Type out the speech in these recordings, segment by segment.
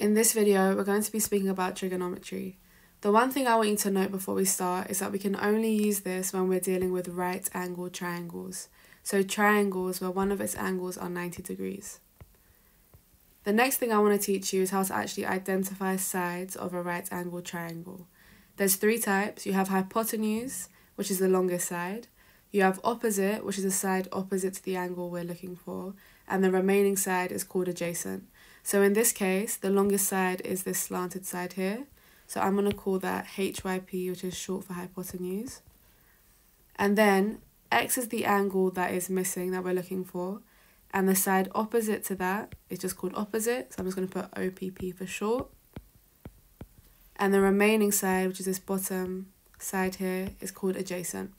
In this video, we're going to be speaking about trigonometry. The one thing I want you to note before we start is that we can only use this when we're dealing with right angled triangles. So triangles where one of its angles are 90 degrees. The next thing I want to teach you is how to actually identify sides of a right angled triangle. There's three types. You have hypotenuse, which is the longest side. You have opposite, which is the side opposite to the angle we're looking for. And the remaining side is called adjacent. So in this case, the longest side is this slanted side here. So I'm going to call that HYP, which is short for hypotenuse. And then X is the angle that is missing that we're looking for. And the side opposite to that is just called opposite. So I'm just going to put OPP for short. And the remaining side, which is this bottom side here, is called adjacent.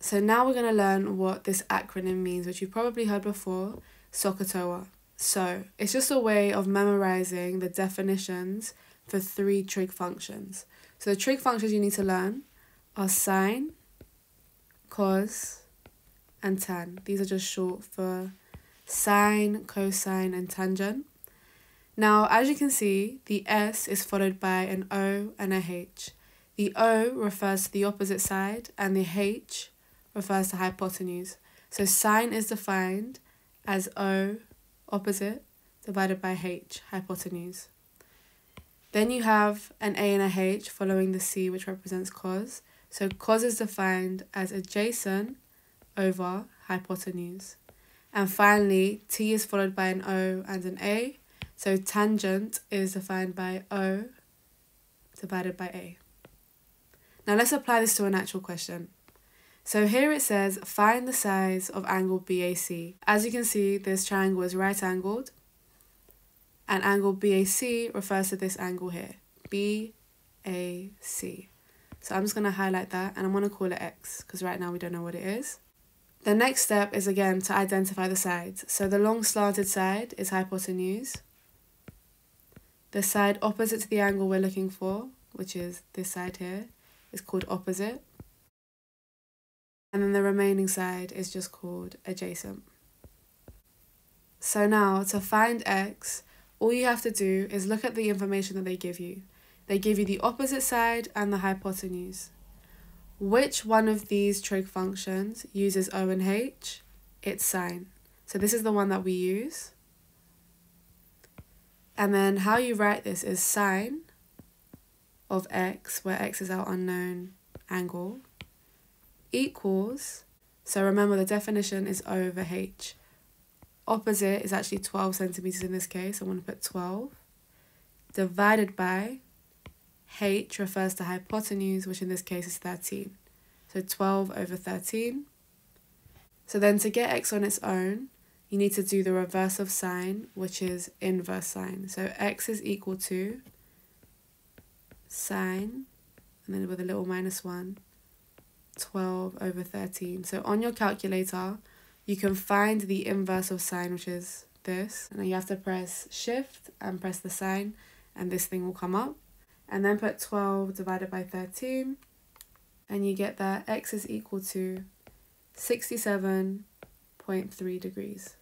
So now we're going to learn what this acronym means, which you've probably heard before, SOHCAHTOA. So it's just a way of memorizing the definitions for three trig functions. So the trig functions you need to learn are sine, cos, and tan. These are just short for sine, cosine, and tangent. Now, as you can see, the S is followed by an O and a H. The O refers to the opposite side, and the H refers to hypotenuse. So sine is defined as O, opposite, divided by H, hypotenuse. Then you have an A and a H following the C, which represents cos. So cos is defined as adjacent over hypotenuse. And finally, T is followed by an O and an A. So tangent is defined by O divided by A. Now let's apply this to an actual question. So here it says, find the size of angle BAC. As you can see, this triangle is right angled. And angle BAC refers to this angle here, BAC. So I'm just going to highlight that and I'm going to call it X because right now we don't know what it is. The next step is again to identify the sides. So the long slanted side is hypotenuse. The side opposite to the angle we're looking for, which is this side here, is called opposite. And then the remaining side is just called adjacent. So now to find x, all you have to do is look at the information that they give you. They give you the opposite side and the hypotenuse. Which one of these trig functions uses O and H? It's sine. So this is the one that we use. And then how you write this is sine of x, where x is our unknown angle, equals, so remember the definition is over H. Opposite is actually 12 centimeters in this case, I want to put 12, divided by H refers to hypotenuse, which in this case is 13. So 12 over 13. So then to get x on its own, you need to do the reverse of sine, which is inverse sine. So x is equal to sine, and then with a little minus 1, 12 over 13. So on your calculator, you can find the inverse of sine, which is this. And then you have to press shift and press the sine, and this thing will come up. And then put 12 divided by 13, and you get that x is equal to 67.3 degrees.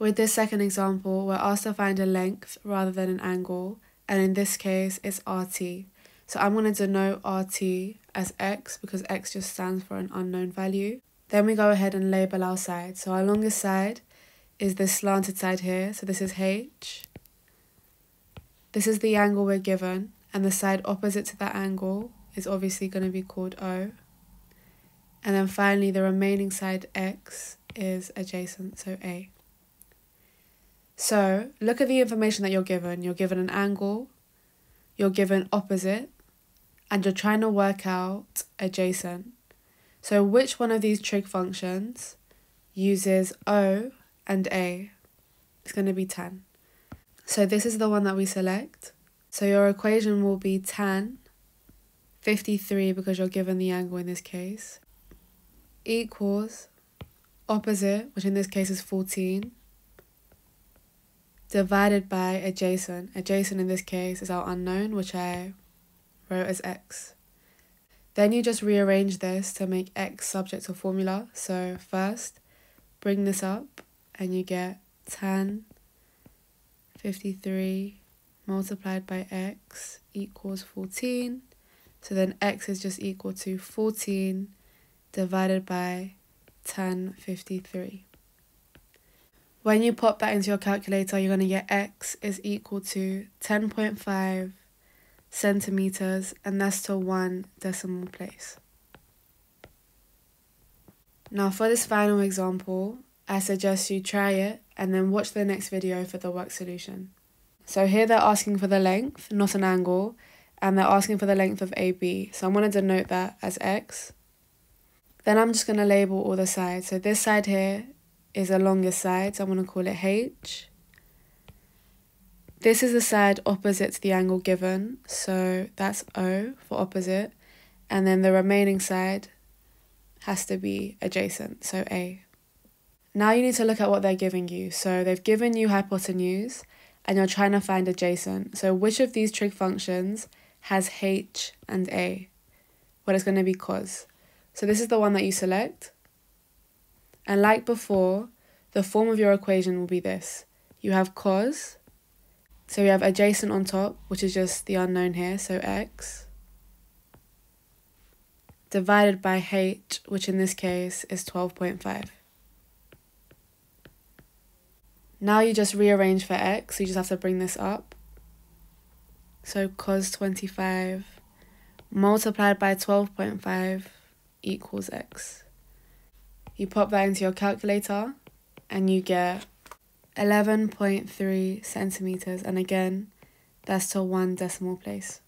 With this second example, we're asked to find a length rather than an angle, and in this case, it's RT. So I'm going to denote RT as X because X just stands for an unknown value. Then we go ahead and label our side. So our longest side is this slanted side here. So this is H. This is the angle we're given, and the side opposite to that angle is obviously going to be called O. And then finally, the remaining side X is adjacent, so A. So look at the information that you're given. You're given an angle, you're given opposite, and you're trying to work out adjacent. So which one of these trig functions uses O and A? It's going to be tan. So this is the one that we select. So your equation will be tan 53 because you're given the angle in this case equals opposite, which in this case is 14, divided by adjacent. Adjacent in this case is our unknown, which I as x. Then you just rearrange this to make x subject to formula. So first, bring this up and you get tan 53 multiplied by x equals 14. So then x is just equal to 14 divided by tan 53. When you pop that into your calculator, you're going to get x is equal to 10.5 centimeters, and that's to one decimal place. Now for this final example, I suggest you try it and then watch the next video for the work solution. So here they're asking for the length, not an angle, and they're asking for the length of AB. So I'm going to denote that as X. Then I'm just going to label all the sides. So this side here is the longest side, so I'm going to call it H. This is the side opposite to the angle given, so that's O for opposite. And then the remaining side has to be adjacent, so A. Now you need to look at what they're giving you. So they've given you hypotenuse and you're trying to find adjacent. So which of these trig functions has H and A? Well, it's going to be cos. So this is the one that you select. And like before, the form of your equation will be this. You have cos, so we have adjacent on top, which is just the unknown here, so x, divided by h, which in this case is 12.5. Now you just rearrange for x, so you just have to bring this up. So cos 25 multiplied by 12.5 equals x. You pop that into your calculator and you get 11.3 centimeters and again that's to one decimal place